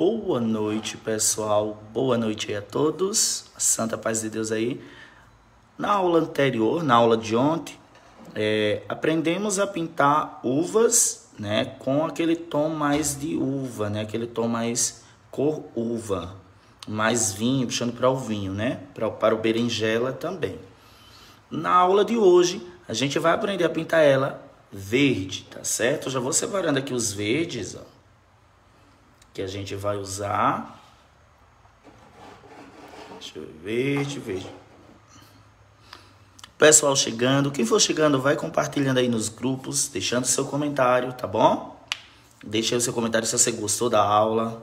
Boa noite, pessoal. Boa noite a todos. Santa paz de Deus aí. Na aula anterior, na aula de ontem, é, aprendemos a pintar uvas, né, com aquele tom mais de uva, né, aquele tom mais cor uva, mais vinho, puxando para o vinho, né, para o berinjela também. Na aula de hoje, a gente vai aprender a pintar ela verde, tá certo? Eu já vou separando aqui os verdes, ó que a gente vai usar. Deixa eu ver, deixa eu ver. Pessoal chegando, quem for chegando, vai compartilhando aí nos grupos, deixando seu comentário, tá bom? Deixa aí o seu comentário se você gostou da aula.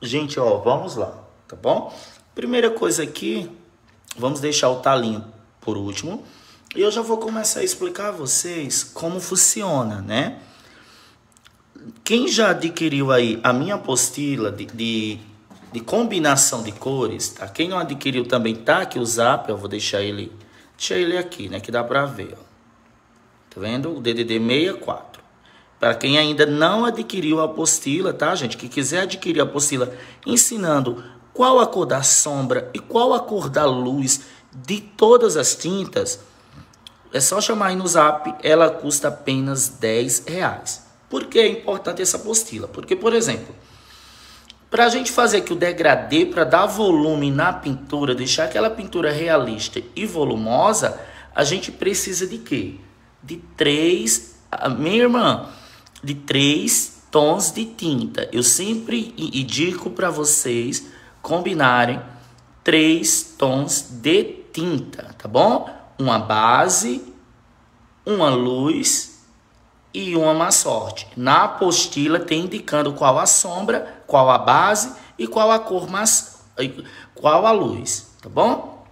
Gente, ó, vamos lá, tá bom? Primeira coisa aqui, Vamos deixar o talinho por último. E eu já vou começar a explicar a vocês como funciona, né? Quem já adquiriu aí a minha apostila de, de, de combinação de cores, tá? Quem não adquiriu também tá aqui o zap, eu vou deixar ele, deixar ele aqui, né? Que dá pra ver, ó. Tá vendo? O DDD 64. Para quem ainda não adquiriu a apostila, tá, gente? Que quiser adquirir a apostila ensinando qual a cor da sombra e qual a cor da luz de todas as tintas, é só chamar aí no zap, ela custa apenas 10 reais. Por que é importante essa apostila? Porque, por exemplo, para a gente fazer aqui o degradê, para dar volume na pintura, deixar aquela pintura realista e volumosa, a gente precisa de quê? De três, minha irmã, de três tons de tinta. Eu sempre indico para vocês combinarem três tons de tinta, tá bom? Uma base, uma luz e uma má sorte. Na apostila tem indicando qual a sombra, qual a base e qual a cor mais, qual a luz, tá bom?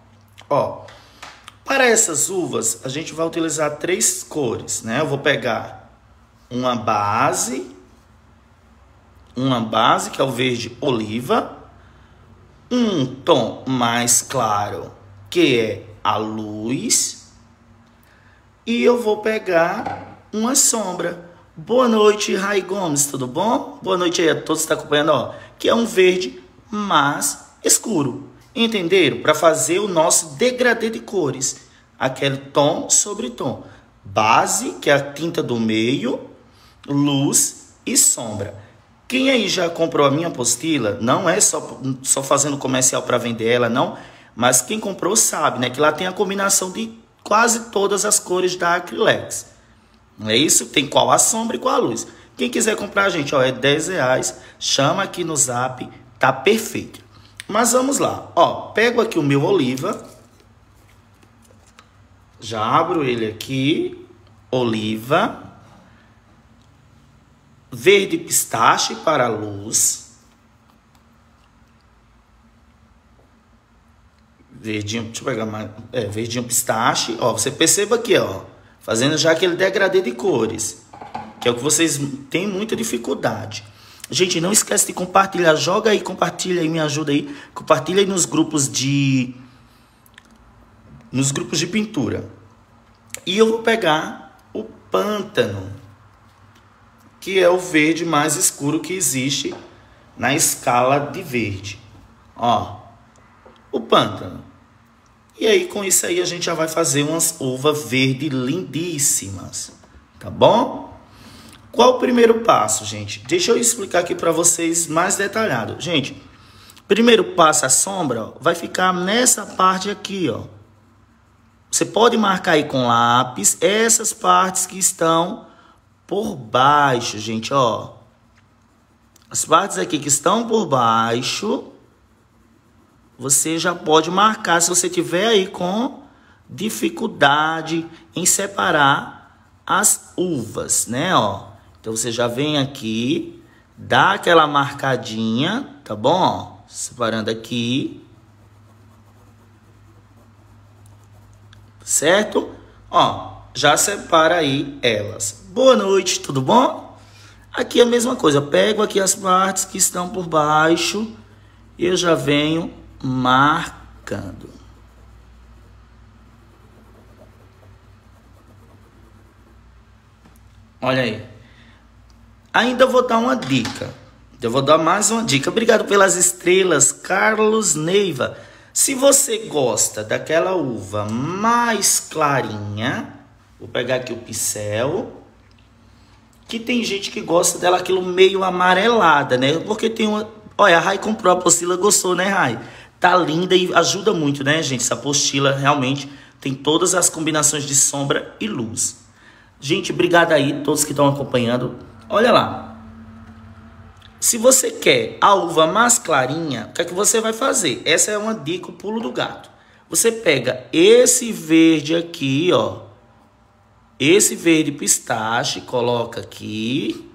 Ó, para essas uvas a gente vai utilizar três cores, né? Eu vou pegar uma base, uma base que é o verde oliva, um tom mais claro, que é a luz, e eu vou pegar uma sombra. Boa noite, Rai Gomes, tudo bom? Boa noite aí a todos que estão acompanhando, ó, que é um verde mais escuro. Entenderam? Para fazer o nosso degradê de cores, aquele tom sobre tom. Base, que é a tinta do meio, luz e sombra. Quem aí já comprou a minha apostila, não é só, só fazendo comercial para vender ela, não, mas quem comprou sabe, né, que lá tem a combinação de quase todas as cores da Acrylex. Não é isso? Tem qual a sombra e qual a luz. Quem quiser comprar, gente, ó, é 10 reais. Chama aqui no zap, tá perfeito. Mas vamos lá, ó, pego aqui o meu oliva, já abro ele aqui, oliva, verde pistache para luz, verdinho, deixa eu pegar mais, é, verdinho pistache, ó, você perceba aqui, ó, fazendo já aquele degradê de cores, que é o que vocês têm muita dificuldade. Gente, não esquece de compartilhar, joga aí, compartilha aí, me ajuda aí, compartilha aí nos grupos de nos grupos de pintura. E eu vou pegar o pântano que é o verde mais escuro que existe na escala de verde. Ó, o pântano. E aí, com isso aí, a gente já vai fazer umas uvas verde lindíssimas, tá bom? Qual o primeiro passo, gente? Deixa eu explicar aqui para vocês mais detalhado. Gente, primeiro passo, a sombra ó, vai ficar nessa parte aqui, ó. Você pode marcar aí com lápis essas partes que estão por baixo, gente, ó. As partes aqui que estão por baixo, você já pode marcar se você tiver aí com dificuldade em separar as uvas, né, ó. Então você já vem aqui, dá aquela marcadinha, tá bom? Separando aqui. Certo? Ó, já separa aí elas. Boa noite, tudo bom? Aqui é a mesma coisa, pego aqui as partes que estão por baixo e eu já venho marcando. Olha aí. Ainda vou dar uma dica. Eu vou dar mais uma dica. Obrigado pelas estrelas, Carlos Neiva. Se você gosta daquela uva mais clarinha, vou pegar aqui o pincel. Que tem gente que gosta dela aquilo meio amarelada, né? Porque tem uma. Olha, a Rai comprou a apostila, gostou, né, Rai? Tá linda e ajuda muito, né, gente? Essa apostila realmente tem todas as combinações de sombra e luz. Gente, obrigado aí, todos que estão acompanhando. Olha lá. Se você quer a uva mais clarinha, o que é que você vai fazer? Essa é uma dica, o pulo do gato. Você pega esse verde aqui, ó. Esse verde pistache, coloca aqui.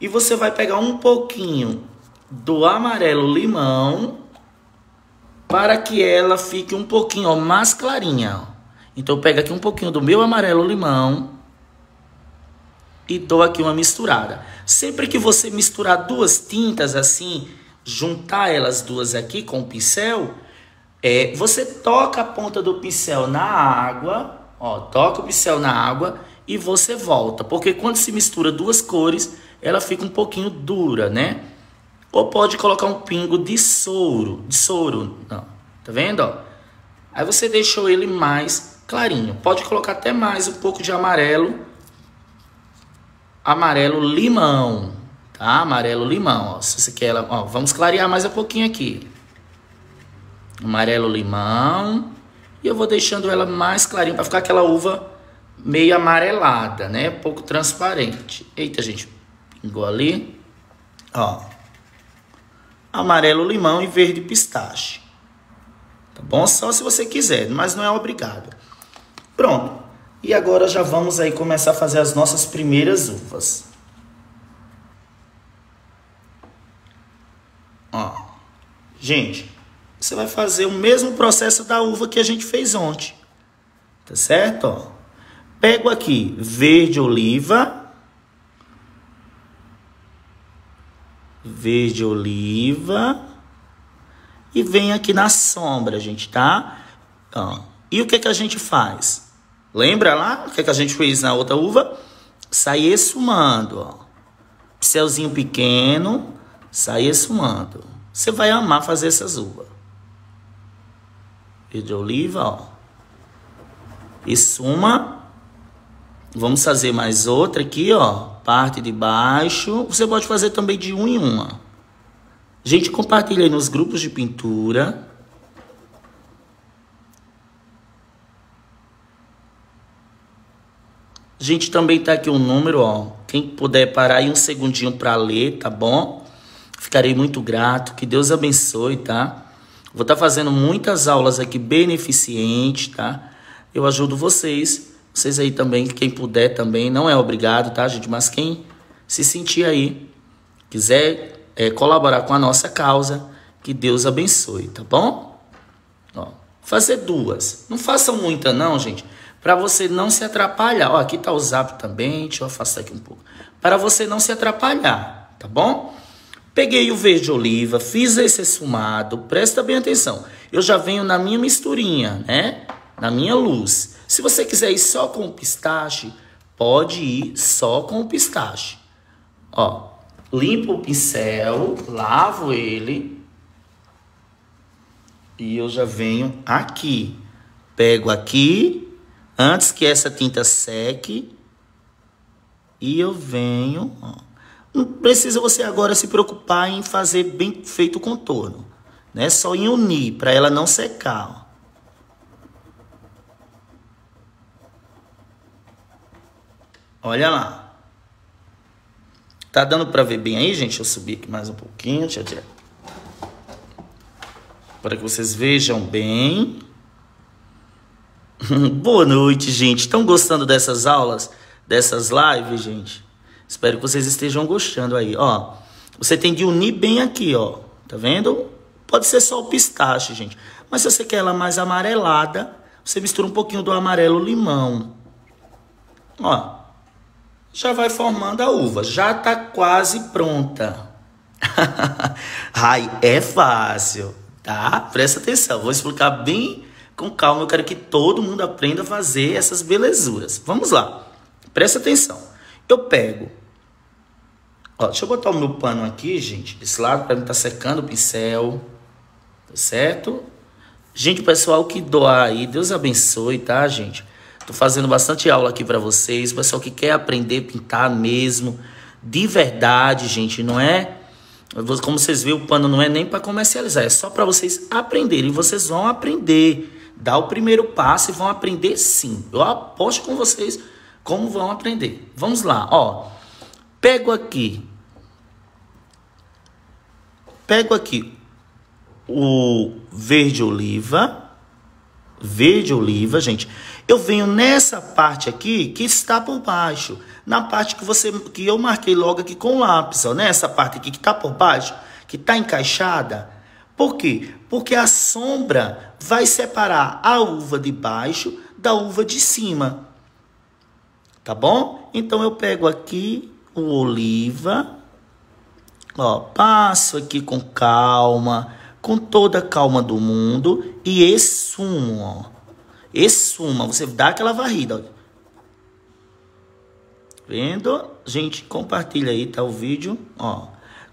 E você vai pegar um pouquinho do amarelo limão para que ela fique um pouquinho ó, mais clarinha. Ó. Então pega aqui um pouquinho do meu amarelo limão e dou aqui uma misturada. Sempre que você misturar duas tintas assim, juntar elas duas aqui com o pincel, é, você toca a ponta do pincel na água, ó, toca o pincel na água e você volta, porque quando se mistura duas cores, ela fica um pouquinho dura, né? Ou pode colocar um pingo de soro, de soro, não, tá vendo, ó? Aí você deixou ele mais clarinho. Pode colocar até mais um pouco de amarelo amarelo limão, tá? Amarelo limão, ó. Se você quer ó, vamos clarear mais um pouquinho aqui. Amarelo limão. E eu vou deixando ela mais clarinha para ficar aquela uva meio amarelada, né? Pouco transparente. Eita, gente, pingou ali. Ó. Amarelo limão e verde pistache. Tá bom? Só se você quiser, mas não é obrigado. Pronto. E agora já vamos aí começar a fazer as nossas primeiras uvas. Ó. Gente, você vai fazer o mesmo processo da uva que a gente fez ontem. Tá certo? Pego aqui verde oliva. Verde oliva. E vem aqui na sombra, gente, tá? Ó. E o que, que a gente faz? Lembra lá o que, que a gente fez na outra uva? Sai esfumando, ó. Céuzinho pequeno, sai esfumando. Você vai amar fazer essas uvas. Verde oliva, ó. Esfuma. Vamos fazer mais outra aqui, ó. Parte de baixo. Você pode fazer também de um em uma. Gente, compartilha nos grupos de pintura. Gente, também tá aqui o um número, ó. Quem puder parar aí um segundinho para ler, tá bom? Ficarei muito grato. Que Deus abençoe, tá? Vou estar tá fazendo muitas aulas aqui beneficentes, tá? Eu ajudo vocês. Vocês aí também, quem puder também, não é obrigado, tá, gente? Mas quem se sentir aí, quiser é, colaborar com a nossa causa, que Deus abençoe, tá bom? Ó, fazer duas. Não façam muita não, gente para você não se atrapalhar. Ó, aqui está o zap também, deixa eu afastar aqui um pouco. Para você não se atrapalhar, tá bom? Peguei o verde oliva, fiz esse esfumado, presta bem atenção. Eu já venho na minha misturinha, né? Na minha luz. Se você quiser ir só com o pistache, pode ir só com o pistache. Ó, limpo o pincel, lavo ele. E eu já venho aqui. Pego aqui antes que essa tinta seque. E eu venho. Ó. Não precisa você agora se preocupar em fazer bem feito o contorno. Né? Só em unir, para ela não secar. Ó. Olha lá. Tá dando para ver bem aí, gente? Deixa eu subir aqui mais um pouquinho. Para que vocês vejam bem. Boa noite, gente. Estão gostando dessas aulas, dessas lives, gente? Espero que vocês estejam gostando aí, ó. Você tem de unir bem aqui, ó. Tá vendo? Pode ser só o pistache, gente. Mas se você quer ela mais amarelada, você mistura um pouquinho do amarelo limão. Ó. Já vai formando a uva. Já tá quase pronta. Ai, é fácil, tá? Presta atenção. Vou explicar bem com calma, eu quero que todo mundo aprenda a fazer essas belezuras. Vamos lá, presta atenção. Eu pego. Ó, deixa eu botar o meu pano aqui, gente, desse lado, para mim tá secando o pincel. Tá certo? Gente, pessoal que doar aí, Deus abençoe, tá, gente? Tô fazendo bastante aula aqui para vocês. Pessoal que quer aprender a pintar mesmo, de verdade, gente, não é como vocês viram, o pano não é nem para comercializar, é só para vocês aprenderem. Vocês vão aprender. Dá o primeiro passo e vão aprender sim. Eu aposto com vocês como vão aprender. Vamos lá, ó. Pego aqui. Pego aqui o verde oliva. Verde oliva, gente. Eu venho nessa parte aqui que está por baixo na parte que você que eu marquei logo aqui com o lápis, ó, nessa parte aqui que está por baixo, que está encaixada. Por quê? Porque a sombra vai separar a uva de baixo da uva de cima. Tá bom? Então eu pego aqui o oliva, ó, passo aqui com calma, com toda a calma do mundo e exumo, ó. Exuma, você dá aquela varrida, ó. Vendo? Gente, compartilha aí, tá o vídeo, ó.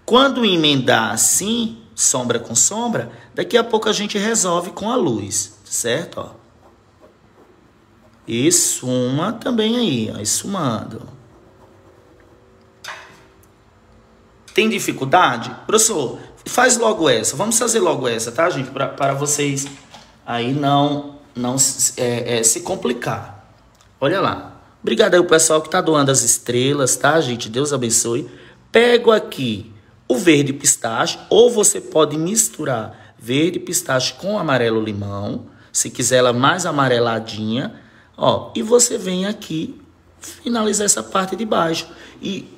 Quando emendar assim, sombra com sombra, daqui a pouco a gente resolve com a luz, certo? Ó. E suma também aí, ó, esfumando. Tem dificuldade? Professor, faz logo essa. Vamos fazer logo essa, tá, gente? Para vocês aí não, não é, é, se complicar. Olha lá. Obrigado aí o pessoal que tá doando as estrelas, tá, gente? Deus abençoe. Pego aqui o verde pistache, ou você pode misturar verde pistache com amarelo limão, se quiser ela mais amareladinha, ó. E você vem aqui finalizar essa parte de baixo e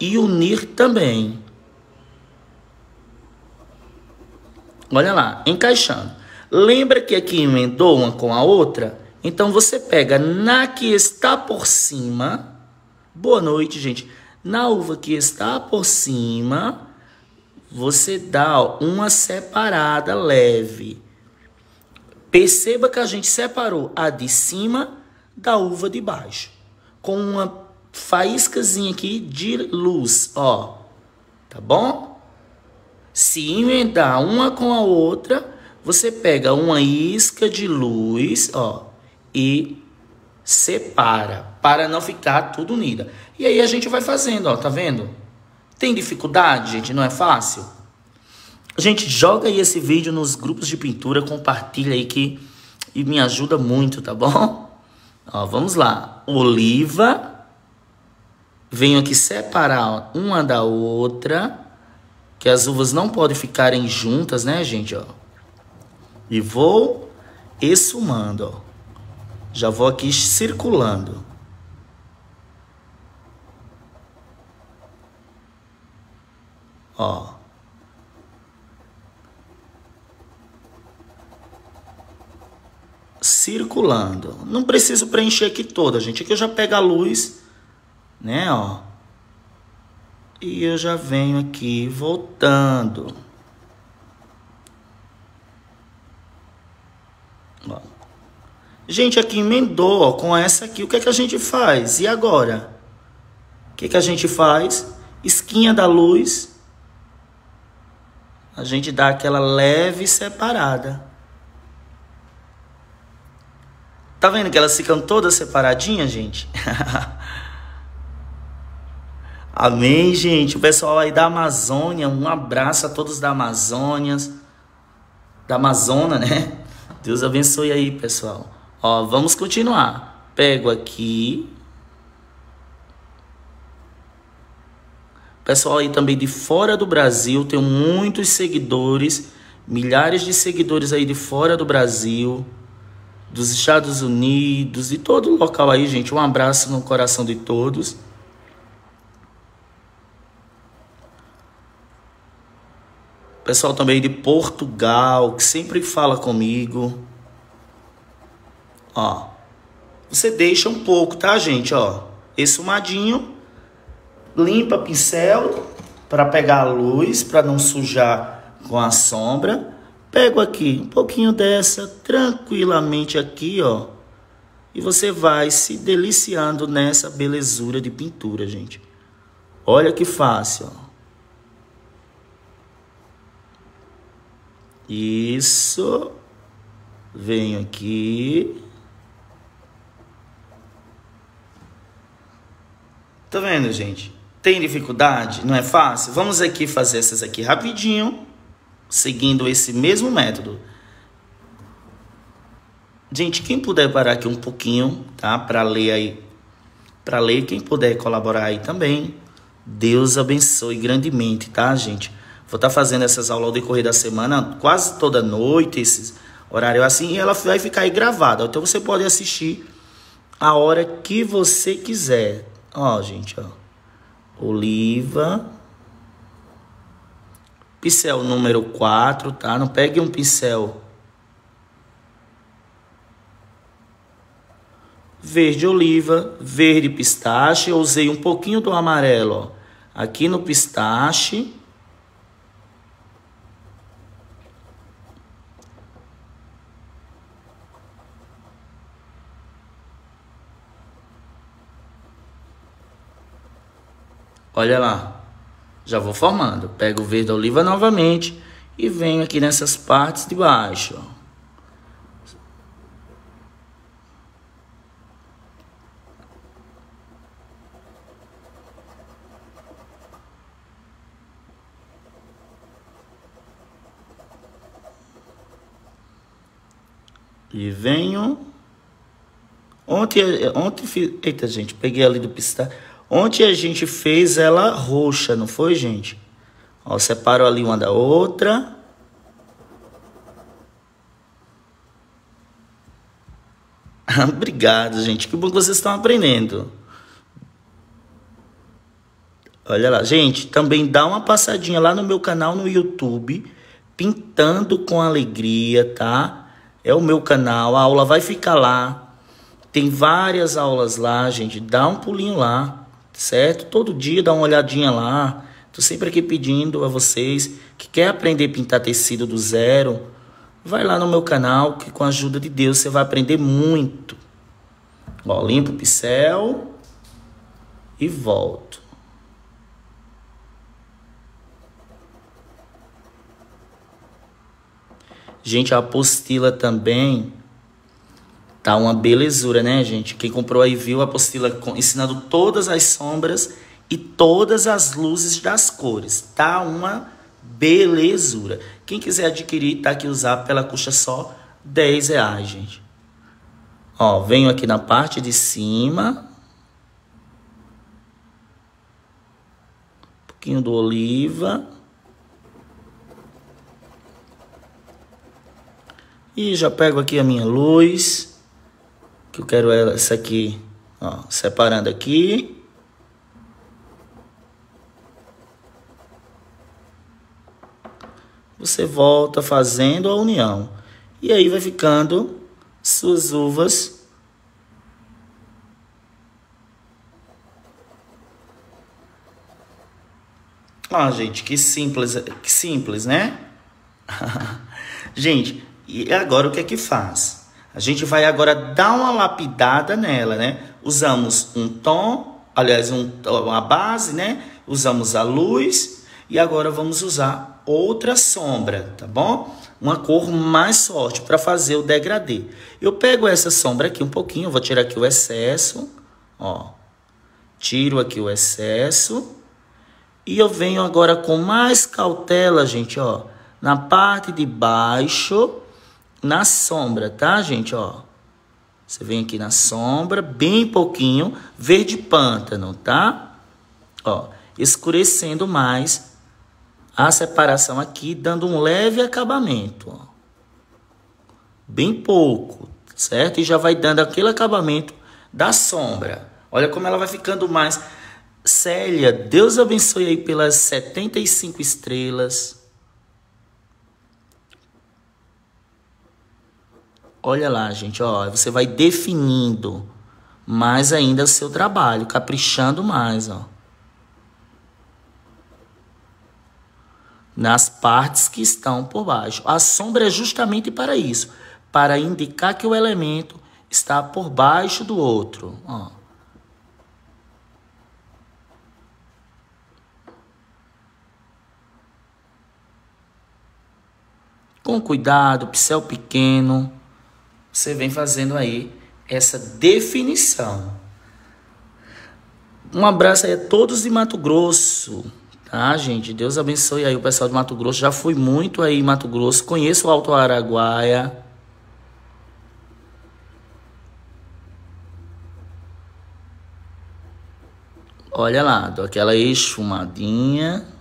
e unir também. Olha lá, encaixando. Lembra que aqui emendou uma com a outra? Então você pega na que está por cima. Boa noite, gente. Na uva que está por cima, você dá ó, uma separada leve. Perceba que a gente separou a de cima da uva de baixo. Com uma faíscazinha aqui de luz, ó. Tá bom? Se emendar uma com a outra, você pega uma isca de luz, ó e separa, para não ficar tudo unida. E aí a gente vai fazendo, ó, tá vendo? Tem dificuldade, gente? Não é fácil? Gente, joga aí esse vídeo nos grupos de pintura, compartilha aí que e me ajuda muito, tá bom? Ó, vamos lá. Oliva. Venho aqui separar uma da outra, que as uvas não podem ficarem juntas, né, gente, ó. E vou esfumando, ó. Já vou aqui circulando. Ó. Circulando. Não preciso preencher aqui toda, gente. Aqui eu já pego a luz, né, ó. E eu já venho aqui voltando. Ó. Gente, aqui emendou ó, com essa aqui. O que é que a gente faz? E agora? O que é que a gente faz? Esquinha da luz. A gente dá aquela leve separada. Tá vendo que elas ficam todas separadinhas, gente? Amém, gente. O pessoal aí da Amazônia, um abraço a todos da Amazônia. Da Amazônia, né? Deus abençoe aí, pessoal. Ó, vamos continuar. Pego aqui. Pessoal aí também de fora do Brasil, tenho muitos seguidores, milhares de seguidores aí de fora do Brasil, dos Estados Unidos e todo local aí, gente. Um abraço no coração de todos. Pessoal também de Portugal, que sempre fala comigo. Ó. Você deixa um pouco, tá, gente? Ó. Esfumadinho. Limpa pincel para pegar a luz, para não sujar com a sombra. Pego aqui um pouquinho dessa tranquilamente aqui, ó. E você vai se deliciando nessa belezura de pintura, gente. Olha que fácil. Isso. Venho aqui. Tá vendo, gente? Tem dificuldade? Não é fácil? Vamos aqui fazer essas aqui rapidinho, seguindo esse mesmo método. Gente, quem puder parar aqui um pouquinho, tá? Para ler aí, para ler, quem puder colaborar aí também. Deus abençoe grandemente, tá, gente? Vou estar tá fazendo essas aulas ao decorrer da semana, quase toda noite, esses horário assim, e ela vai ficar aí gravada. Então você pode assistir a hora que você quiser. Ó, gente, ó. Oliva. Pincel número 4, tá? Não pegue um pincel verde oliva, verde pistache. Eu usei um pouquinho do amarelo, ó, aqui no pistache. Olha lá. Já vou formando. Pego o verde oliva novamente e venho aqui nessas partes de baixo. E venho. Ontem, ontem fiz. Eita, gente, peguei ali do pistache. Ontem a gente fez ela roxa, não foi, gente? Ó, separo ali uma da outra. Obrigado, gente. Que bom que vocês estão aprendendo. Olha lá, gente, também dá uma passadinha lá no meu canal no YouTube, Pintando com Alegria, tá? É o meu canal, a aula vai ficar lá. Tem várias aulas lá, gente. Dá um pulinho lá certo? Todo dia dá uma olhadinha lá. Tô sempre aqui pedindo a vocês que quer aprender a pintar tecido do zero, vai lá no meu canal que com a ajuda de Deus você vai aprender muito. Ó, limpo o pincel e volto. Gente, a apostila também Tá uma belezura, né, gente? Quem comprou aí viu a apostila ensinando todas as sombras e todas as luzes das cores. Tá uma belezura. Quem quiser adquirir, tá aqui usar pela custa só 10 reais, gente. Ó, venho aqui na parte de cima. Um pouquinho do oliva. E já pego aqui a minha luz que eu quero essa aqui, ó, separando aqui. Você volta fazendo a união. E aí vai ficando suas uvas Ah, gente, que simples, que simples, né? gente, e agora o que é que faz? A gente vai agora dar uma lapidada nela, né? Usamos um tom, aliás, um, uma base, né? Usamos a luz e agora vamos usar outra sombra, tá bom? Uma cor mais forte para fazer o degradê. Eu pego essa sombra aqui um pouquinho, vou tirar aqui o excesso, ó. Tiro aqui o excesso. E eu venho agora com mais cautela, gente, ó. Na parte de baixo na sombra, tá, gente? Ó, você vem aqui na sombra, bem pouquinho, verde pântano, tá? Ó, escurecendo mais a separação aqui, dando um leve acabamento, ó. Bem pouco, certo? E já vai dando aquele acabamento da sombra. Olha como ela vai ficando mais. Célia, Deus abençoe aí pelas 75 estrelas. Olha lá, gente, ó, você vai definindo mais ainda o seu trabalho, caprichando mais, ó. Nas partes que estão por baixo. A sombra é justamente para isso, para indicar que o elemento está por baixo do outro. Ó. Com cuidado, pincel pequeno, você vem fazendo aí essa definição. Um abraço aí a todos de Mato Grosso, tá, gente? Deus abençoe aí o pessoal de Mato Grosso. Já fui muito aí em Mato Grosso, conheço o Alto Araguaia. Olha lá, dou aquela esfumadinha.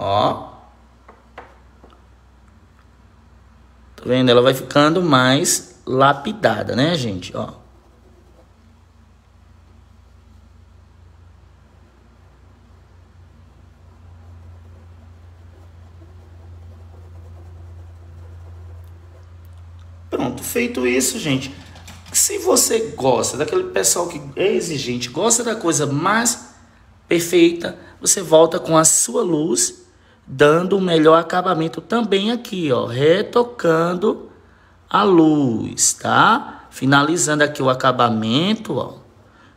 Ó. Tá vendo? Ela vai ficando mais lapidada, né, gente? Ó. Pronto, feito isso, gente. Se você gosta daquele pessoal que é exigente, gosta da coisa mais perfeita, você volta com a sua luz dando o melhor acabamento também aqui, ó, retocando a luz, tá? Finalizando aqui o acabamento, ó,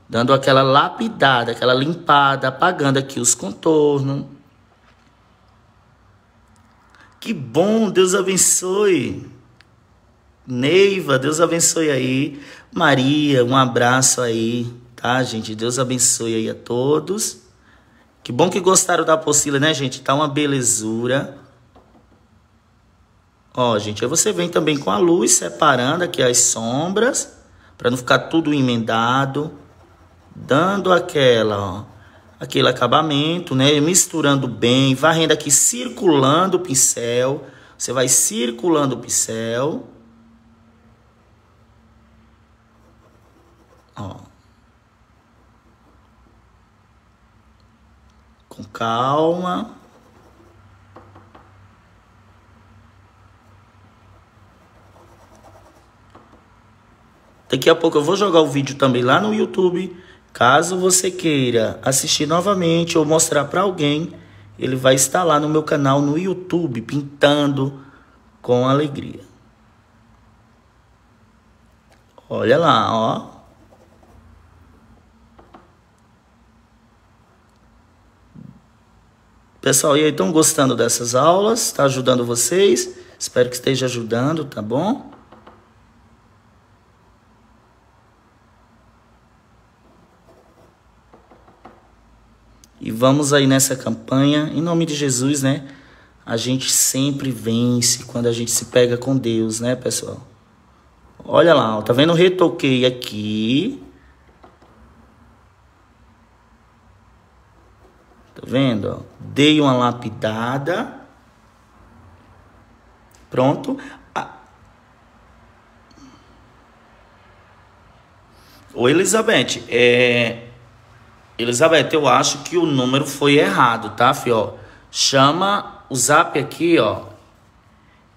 dando aquela lapidada, aquela limpada, apagando aqui os contornos. Que bom, Deus abençoe. Neiva, Deus abençoe aí. Maria, um abraço aí, tá, gente? Deus abençoe aí a todos. Que bom que gostaram da apostila, né, gente? Tá uma belezura. Ó, gente, aí você vem também com a luz, separando aqui as sombras, para não ficar tudo emendado. Dando aquela, ó, aquele acabamento, né? Misturando bem, varrendo aqui, circulando o pincel. Você vai circulando o pincel. Ó. com calma. Daqui a pouco eu vou jogar o vídeo também lá no YouTube. Caso você queira assistir novamente ou mostrar para alguém, ele vai estar lá no meu canal no YouTube, pintando com alegria. Olha lá, ó. Pessoal, e aí, estão gostando dessas aulas? Está ajudando vocês? Espero que esteja ajudando, tá bom? E vamos aí nessa campanha, em nome de Jesus, né? A gente sempre vence quando a gente se pega com Deus, né, pessoal? Olha lá, ó, tá vendo? Retoquei aqui. Tá vendo? Dei uma lapidada. Pronto. Ô Elizabeth, é... Elizabeth, eu acho que o número foi errado, tá, fio? Chama o zap aqui, ó.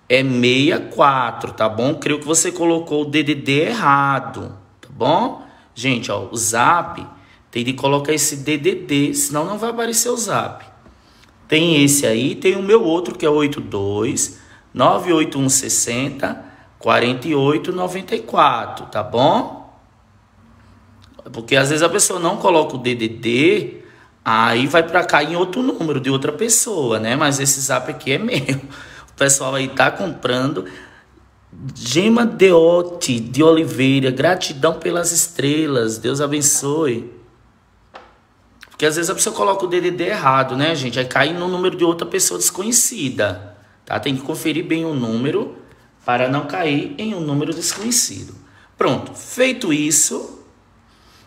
É 64, tá bom? Creio que você colocou o DDD errado, tá bom? Gente, ó, o zap tem de colocar esse DDD, senão não vai aparecer o zap. Tem esse aí, tem o meu outro que é 82 98160 4894, tá bom? Porque às vezes a pessoa não coloca o DDD, aí vai para cá em outro número de outra pessoa, né? Mas esse zap aqui é meu. O pessoal aí tá comprando. Gema Deote de Oliveira, gratidão pelas estrelas. Deus abençoe. Porque às vezes a pessoa coloca o DDD errado, né, gente? Aí cai no número de outra pessoa desconhecida, tá? Tem que conferir bem o número para não cair em um número desconhecido. Pronto, feito isso,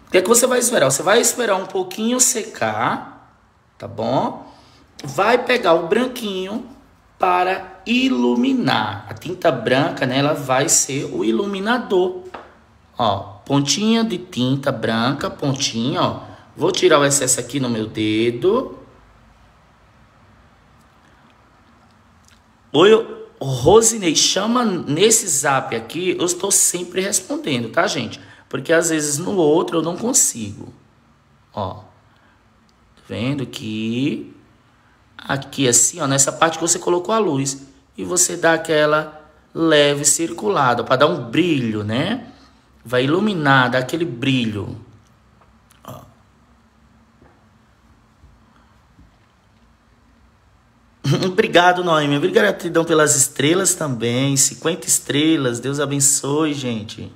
o que é que você vai esperar? Você vai esperar um pouquinho secar, tá bom? Vai pegar o branquinho para iluminar. A tinta branca, né, ela vai ser o iluminador. Ó, pontinha de tinta branca, pontinha, ó Vou tirar o excesso aqui no meu dedo. Oi, Rosinei, chama nesse zap aqui, eu estou sempre respondendo, tá, gente? Porque às vezes no outro eu não consigo. Ó. Vendo que aqui assim, ó, nessa parte que você colocou a luz e você dá aquela leve circulada para dar um brilho, né? Vai iluminar, dar aquele brilho. Obrigado, Noemi. Obrigadão pelas estrelas também. 50 estrelas. Deus abençoe, gente.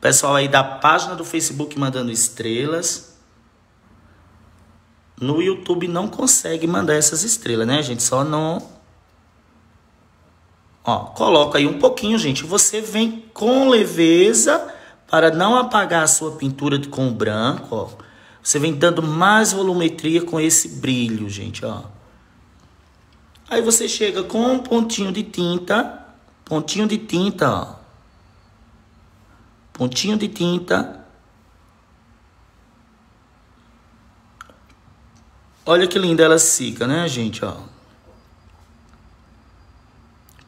Pessoal aí da página do Facebook mandando estrelas. No YouTube não consegue mandar essas estrelas, né, gente? Só não. Ó, coloca aí um pouquinho, gente. Você vem com leveza para não apagar a sua pintura com branco, ó. Você vem dando mais volumetria com esse brilho, gente, ó. Aí você chega com um pontinho de tinta, pontinho de tinta, ó. Pontinho de tinta Olha que linda ela fica, né, gente, ó.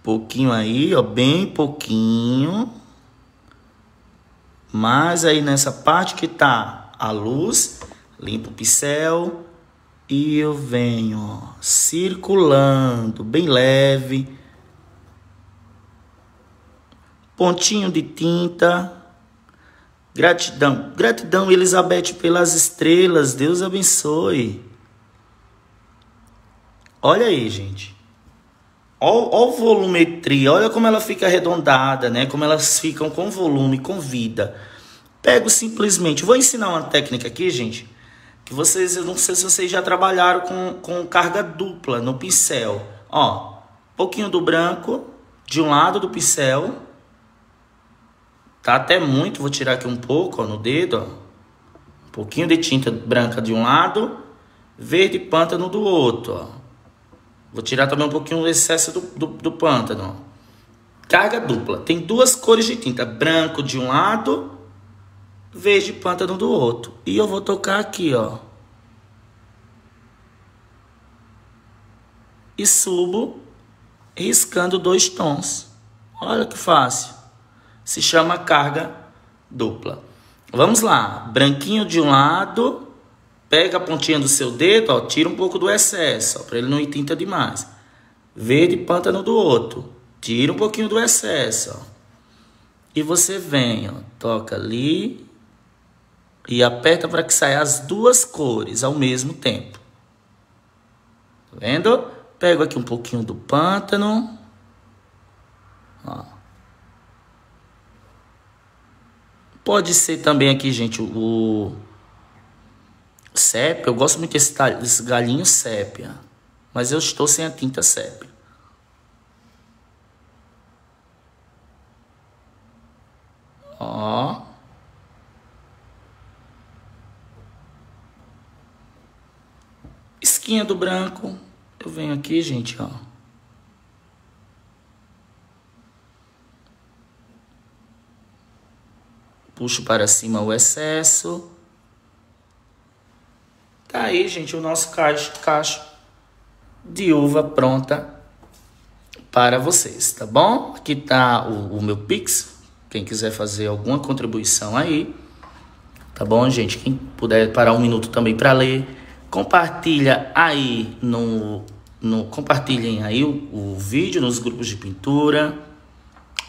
Pouquinho aí, ó, bem pouquinho. Mas aí nessa parte que tá a luz, limpo o pincel e eu venho, circulando, bem leve. Pontinho de tinta. Gratidão, gratidão Elizabeth pelas estrelas. Deus abençoe. Olha aí, gente. Olha, a volumetria, olha como ela fica arredondada, né? Como elas ficam com volume, com vida. Pego simplesmente, vou ensinar uma técnica aqui, gente, que vocês, eu não sei se vocês já trabalharam com, com carga dupla no pincel. Ó, pouquinho do branco de um lado do pincel. Tá até muito, vou tirar aqui um pouco, ó, no dedo, ó. Um pouquinho de tinta branca de um lado, verde pântano do outro, ó. Vou tirar também um pouquinho o excesso do, do, do pântano. Carga dupla. Tem duas cores de tinta. Branco de um lado, verde pântano do outro. E eu vou tocar aqui, ó. E subo riscando dois tons. Olha que fácil. Se chama carga dupla. Vamos lá. Branquinho de um lado, Pega a pontinha do seu dedo, ó, tira um pouco do excesso, para ele não ir tinta demais. Verde pântano do outro. Tira um pouquinho do excesso, ó. E você vem, ó, toca ali e aperta para que saia as duas cores ao mesmo tempo. Tá vendo? Pego aqui um pouquinho do pântano. Ó. Pode ser também aqui, gente, o Sépia, eu gosto muito desse, desse galinho sépia. Mas eu estou sem a tinta sépia. Ó. Esquinha do branco. Eu venho aqui, gente, ó. Puxo para cima o excesso. Tá aí, gente, o nosso cacho, cacho de uva pronta para vocês, tá bom? Aqui tá o, o meu Pix, quem quiser fazer alguma contribuição aí, tá bom, gente? Quem puder parar um minuto também para ler, compartilha aí no, no compartilhem aí o, o, vídeo nos grupos de pintura,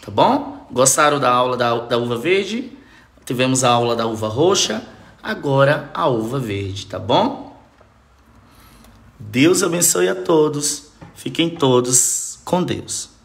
tá bom? Gostaram da aula da, da uva verde? Tivemos a aula da uva roxa agora a uva verde, tá bom? Deus abençoe a todos. Fiquem todos com Deus.